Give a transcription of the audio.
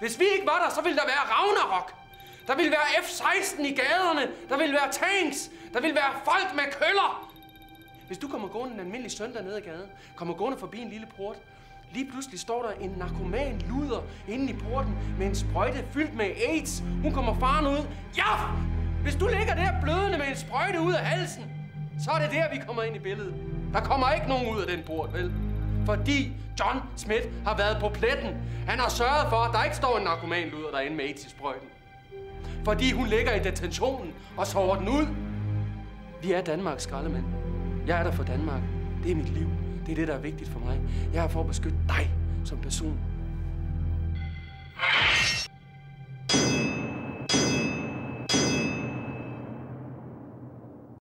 Hvis vi ikke var der, så ville der være Ragnarok. Der ville være F-16 i gaderne. Der ville være tanks. Der ville være folk med køller. Hvis du kommer gående en almindelig søndag ned ad gaden, kommer gående forbi en lille port, lige pludselig står der en narkoman luder inde i porten med en sprøjte fyldt med AIDS. Hun kommer faren ud. Ja! Hvis du ligger der blødende med en sprøjte ud af halsen, så er det der, vi kommer ind i billedet. Der kommer ikke nogen ud af den port, vel? Fordi John Smith har været på pletten. Han har sørget for, at der ikke står en narkoman luder derinde med AIDS-sprøjten. Fordi hun ligger i detentionen og sover den ud. Vi er Danmarks skraldemænd. Jeg er der for Danmark. Det er mit liv. Det er det, der er vigtigt for mig. Jeg er for at beskytte dig som person.